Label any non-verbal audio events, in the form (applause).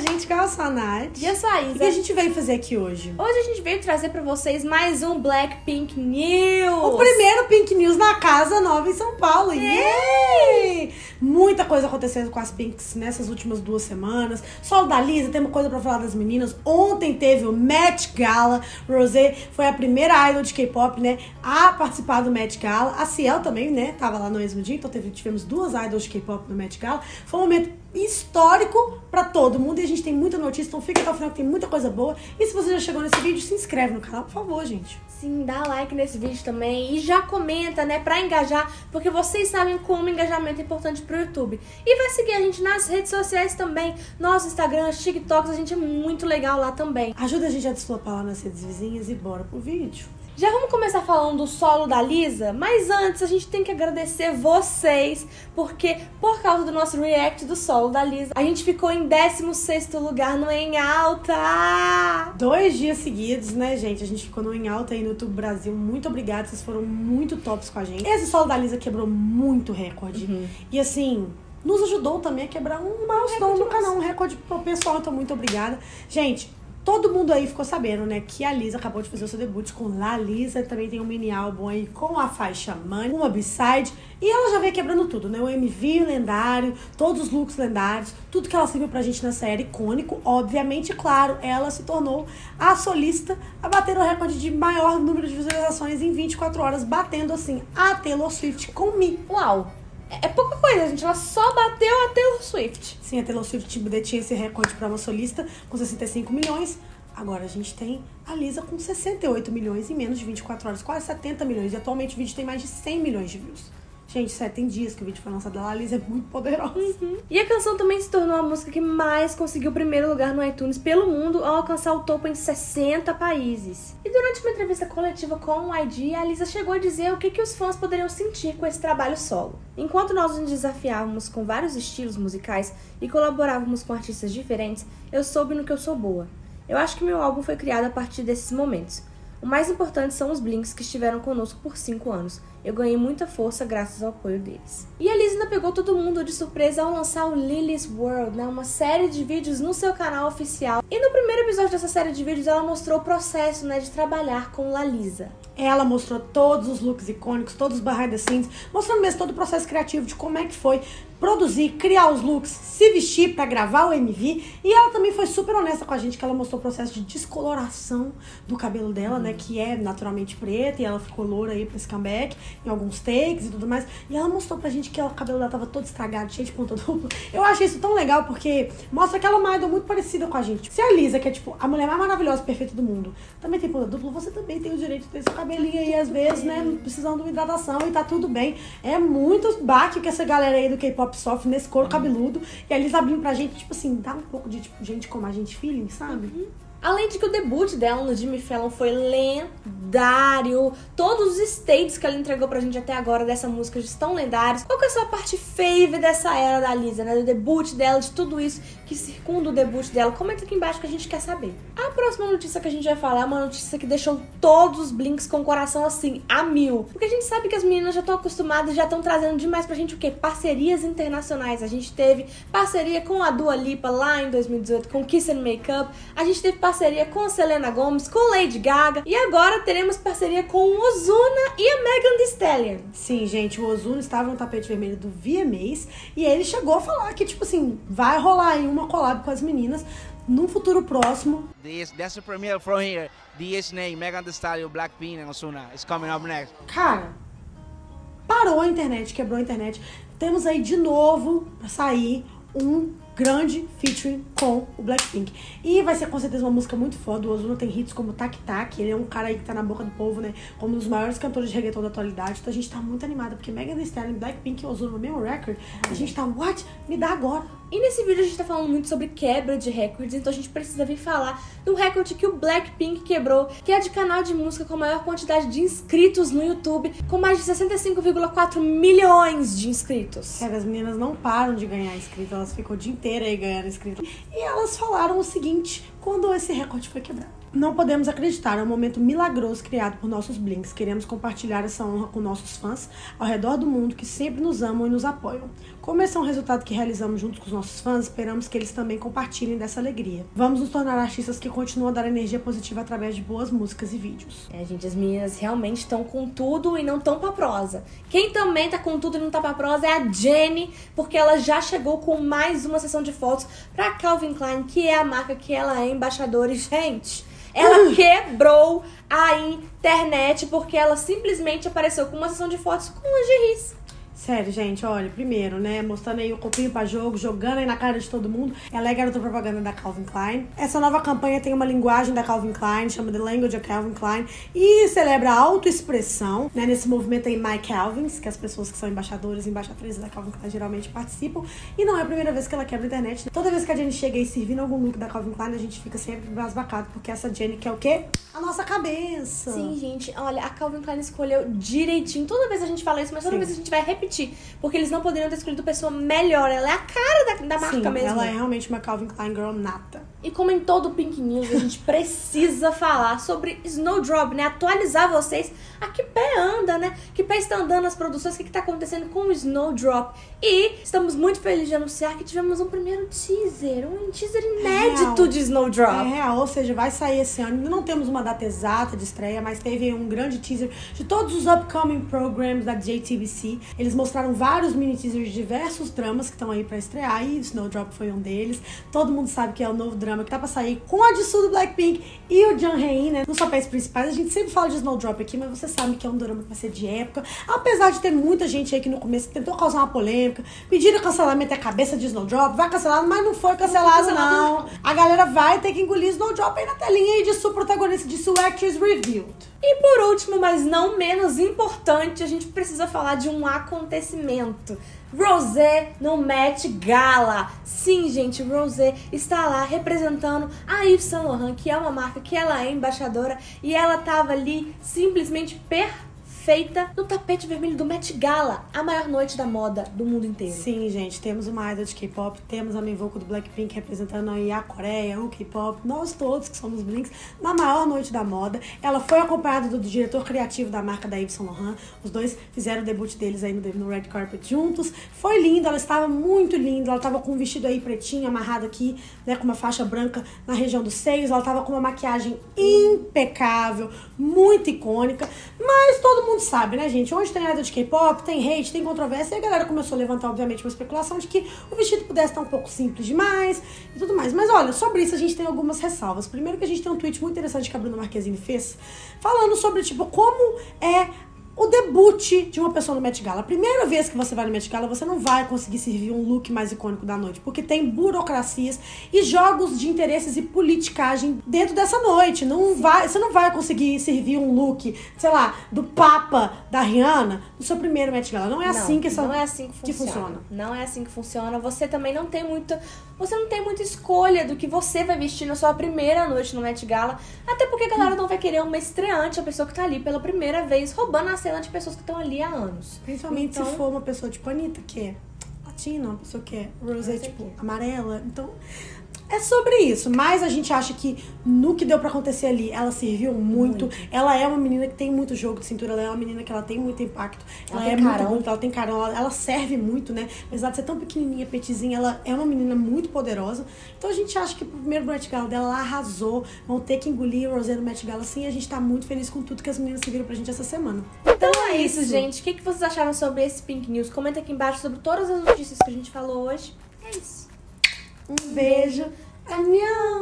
gente, que é a Nath. E eu sou a E o Isa. que a gente veio fazer aqui hoje? Hoje a gente veio trazer pra vocês mais um Blackpink News. O primeiro Pink News na Casa Nova em São Paulo. Yay! Muita coisa acontecendo com as Pinks nessas últimas duas semanas. Solo da Lisa, temos coisa pra falar das meninas. Ontem teve o Met Gala. Rosé foi a primeira idol de K-pop, né, a participar do Met Gala. A Ciel também, né, tava lá no mesmo dia. Então teve, tivemos duas idols de K-pop no Met Gala. Foi um momento histórico pra todo mundo e a gente tem muita notícia, então fica até o final que tem muita coisa boa. E se você já chegou nesse vídeo, se inscreve no canal, por favor, gente. Sim, dá like nesse vídeo também e já comenta, né, pra engajar, porque vocês sabem como engajamento é importante pro YouTube. E vai seguir a gente nas redes sociais também, nosso Instagram, TikToks, a gente é muito legal lá também. Ajuda a gente a desflopar lá nas redes vizinhas e bora pro vídeo. Já vamos começar falando do solo da Lisa, mas antes a gente tem que agradecer vocês, porque por causa do nosso react do solo da Lisa, a gente ficou em 16º lugar no Em Alta! Dois dias seguidos, né, gente? A gente ficou no em alta aí no YouTube Brasil. Muito obrigada, vocês foram muito tops com a gente. Esse solo da Lisa quebrou muito recorde. E assim, nos ajudou também a quebrar um milestone no canal, um recorde pro pessoal. Então, muito obrigada. Gente, todo mundo aí ficou sabendo, né, que a Lisa acabou de fazer o seu debut com La Lisa. Também tem um mini álbum aí com a faixa Money, uma B-side. E ela já veio quebrando tudo, né? O MV lendário, todos os looks lendários, tudo que ela serviu pra gente nessa era icônico. Obviamente, claro, ela se tornou a solista a bater o recorde de maior número de visualizações em 24 horas, batendo assim a Taylor Swift com Me. Uau! É pouca coisa, gente. Ela só bateu a Taylor Swift. Sim, a Taylor Swift detinha esse recorde para uma solista com 65 milhões. Agora a gente tem a Lisa com 68 milhões em menos de 24 horas, quase 70 milhões. E atualmente o vídeo tem mais de 100 milhões de views. Gente, sério, tem dias que o vídeo foi lançado dela. A Lisa é muito poderosa. E a canção também se tornou a música que mais conseguiu o primeiro lugar no iTunes pelo mundo ao alcançar o topo em 60 países. E durante uma entrevista coletiva com o ID, a Lisa chegou a dizer o que, que os fãs poderiam sentir com esse trabalho solo. Enquanto nós nos desafiávamos com vários estilos musicais e colaborávamos com artistas diferentes, eu soube no que eu sou boa. Eu acho que meu álbum foi criado a partir desses momentos. O mais importante são os Blinks que estiveram conosco por 5 anos. Eu ganhei muita força graças ao apoio deles. E a Liz ainda pegou todo mundo de surpresa ao lançar o Lily's World, né? uma série de vídeos no seu canal oficial. E no primeiro episódio dessa série de vídeos, ela mostrou o processo né, de trabalhar com Lalisa. Ela mostrou todos os looks icônicos, todos os behind the scenes, mostrando mesmo todo o processo criativo de como é que foi produzir, criar os looks, se vestir pra gravar o MV. E ela também foi super honesta com a gente, que ela mostrou o processo de descoloração do cabelo dela, né? Que é naturalmente preto, e ela ficou loura aí pra esse comeback, em alguns takes e tudo mais. E ela mostrou pra gente que o cabelo dela tava todo estragado, cheio de ponta dupla. Eu achei isso tão legal, porque mostra que ela é uma idol muito parecida com a gente. Se a Lisa, que é tipo a mulher mais maravilhosa, perfeita do mundo, também tem ponta dupla, você também tem o direito de ter seu cabelinho aí, às vezes, né? Precisando de uma hidratação e tá tudo bem. É muito baque que essa galera aí do K-pop sofre nesse couro cabeludo. E Lisa abrindo pra gente, tipo assim, dá um pouco de tipo, gente como a gente feeling, sabe? Além de que o debut dela no Jimmy Fallon foi lendário. Todos os states que ela entregou pra gente até agora dessa música estão lendários. Qual que é a sua parte fave dessa era da Lisa, né? Do debut dela, de tudo isso que circunda o debut dela? Comenta aqui embaixo que a gente quer saber. A próxima notícia que a gente vai falar é uma notícia que deixou todos os blinks com o coração assim, a mil. Porque a gente sabe que as meninas já estão acostumadas, já estão trazendo demais pra gente o quê? Parcerias internacionais. A gente teve parceria com a Dua Lipa lá em 2018, com Kiss and Makeup. A gente teve parceria com a Selena Gomez, com Lady Gaga. E agora teremos parceria com o Ozuna e a Megan Thee Stallion. Sim, gente, o Ozuna estava no tapete vermelho do VMAs e ele chegou a falar que, tipo assim, vai rolar aí uma collab com as meninas num futuro próximo. This, that's the premiere from here. DSNA, Megan Thee Stallion, Blackpink, and Ozuna. It's coming up next. Cara, parou a internet, quebrou a internet. Temos aí de novo pra sair um grande featuring com o Blackpink. E vai ser com certeza uma música muito foda. O Ozuna tem hits como Tac Tac. Ele é um cara aí que tá na boca do povo, né? Como um dos maiores cantores de reggaeton da atualidade. Então a gente tá muito animada, porque Megan Thee Stallion, Blackpink e Ozuna no mesmo record. A gente tá, what? Me dá agora. E nesse vídeo a gente tá falando muito sobre quebra de recordes, então a gente precisa vir falar do recorde que o Blackpink quebrou, que é de canal de música com a maior quantidade de inscritos no YouTube, com mais de 65,4 milhões de inscritos. Cara, as meninas não param de ganhar inscrito, elas ficam o dia inteiro aí ganhando inscrito. E elas falaram o seguinte quando esse recorde foi quebrado. Não podemos acreditar, é um momento milagroso criado por nossos Blinks. Queremos compartilhar essa honra com nossos fãs ao redor do mundo que sempre nos amam e nos apoiam. Como esse é um resultado que realizamos juntos com os nossos fãs, esperamos que eles também compartilhem dessa alegria. Vamos nos tornar artistas que continuam a dar energia positiva através de boas músicas e vídeos. É, gente, as meninas realmente estão com tudo e não estão pra prosa. Quem também tá com tudo e não tá pra prosa é a Jenny, porque ela já chegou com mais uma sessão de fotos pra Calvin Klein, que é a marca que ela é embaixadora. E, gente, ela quebrou a internet porque ela simplesmente apareceu com uma sessão de fotos com lingeries. Sério, gente, olha, primeiro, né, mostrando aí o copinho pra jogo, jogando aí na cara de todo mundo. Ela é garota propaganda da Calvin Klein. Essa nova campanha tem uma linguagem da Calvin Klein, chama The Language of Calvin Klein, e celebra a autoexpressão, né, nesse movimento aí My Calvins, que as pessoas que são embaixadores e embaixatrizes da Calvin Klein geralmente participam. E não é a primeira vez que ela quebra a internet. Toda vez que a Jenny chega aí servindo algum look da Calvin Klein, a gente fica sempre basbacado, porque essa Jenny quer o quê? A nossa cabeça. Sim, gente, olha, a Calvin Klein escolheu direitinho. Toda vez a gente fala isso, mas toda Sim. vez a gente vai repetir. Porque eles não poderiam ter escolhido pessoa melhor. Ela é a cara da, da marca Sim, mesmo. ela é realmente uma Calvin Klein girl nata. E como em todo Pink News, a gente (laughs) precisa falar sobre Snowdrop, né? Atualizar vocês a que pé anda, né? Que pé está andando as produções, o que está acontecendo com o Snowdrop. E estamos muito felizes de anunciar que tivemos um primeiro teaser, um teaser inédito Real. de Snowdrop. É ou seja, vai sair esse ano. Não temos uma data exata de estreia, mas teve um grande teaser de todos os upcoming programs da JTBC. Eles mostraram vários mini teasers de diversos dramas que estão aí pra estrear e Snowdrop foi um deles. Todo mundo sabe que é o novo drama que tá pra sair com a Jisoo do Blackpink e o Jung Hae-in, né? Nos papéis principais. A gente sempre fala de Snowdrop aqui, mas você sabe que é um drama que vai ser de época. Apesar de ter muita gente aí que no começo tentou causar uma polêmica, pediram cancelamento da cabeça de Snowdrop, vai cancelado, mas não foi cancelado, não. A galera vai ter que engolir Snowdrop aí na telinha e de sua protagonista de sua actress revealed. E por último, mas não menos importante, a gente precisa falar de um acontecimento. Rosé no Met Gala. Sim, gente, Rosé está lá representando a Yves Saint Laurent, que é uma marca que ela é embaixadora e ela tava ali simplesmente perfeita no tapete vermelho do Met Gala, a maior noite da moda do mundo inteiro. Sim, gente, temos uma idol de K-pop, temos a Minvoco do Blackpink representando aí a Coreia, o K-pop, nós todos que somos Blinks, na maior noite da moda. Ela foi acompanhada do diretor criativo da marca da Yves Saint Laurent. Os dois fizeram o debut deles aí no red carpet juntos. Foi lindo, ela estava muito linda. Ela estava com um vestido aí pretinho, amarrado aqui, né, com uma faixa branca na região dos seios. Ela estava com uma maquiagem impecável, muito icônica. Mas todo mundo sabe, né, gente? Onde tem idol de K-pop, tem hate, tem controvérsia. E a galera começou a levantar, obviamente, uma especulação de que o vestido pudesse estar um pouco simples demais e tudo mais. Mas olha, sobre isso a gente tem algumas ressalvas. Primeiro que a gente tem um tweet muito interessante que a Bruna Marquezine fez, falando sobre, tipo, como é o debut de uma pessoa no Met Gala. A primeira vez que você vai no Met Gala, você não vai conseguir servir um look mais icônico da noite, porque tem burocracias e jogos de interesses e politicagem dentro dessa noite. Não vai, você não vai conseguir servir um look, sei lá, do Papa da Rihanna no seu primeiro Met Gala. Não é assim que essa não é assim que que funciona. funciona. Não é assim que funciona. Você também não tem muita, você não tem muita escolha do que você vai vestir na sua primeira noite no Met Gala, até porque a galera não vai querer uma estreante, a pessoa que tá ali pela primeira vez, roubando a cena de pessoas que estão ali há anos. Principalmente Então- se for uma pessoa tipo Anitta, que é latina, uma pessoa que é rosé, tipo, amarela. Então, é sobre isso. Mas a gente acha que no que deu pra acontecer ali, ela serviu muito. Ela é uma menina que tem muito jogo de cintura, ela é uma menina que ela tem muito impacto. Ela, Ela é tem muito carão. bonita, ela tem carão, ela, ela serve muito, né? Apesar de ser tão pequenininha, petizinha, ela é uma menina muito poderosa. Então a gente acha que pro primeiro Met Gala dela, ela arrasou. Vão ter que engolir a Rosé no Met Gala, sim. A gente tá muito feliz com tudo que as meninas serviram pra gente essa semana. Então é isso, gente. O que, que vocês acharam sobre esse Pink News? Comenta aqui embaixo sobre todas as notícias que a gente falou hoje. É isso. Um beijo. 안녕.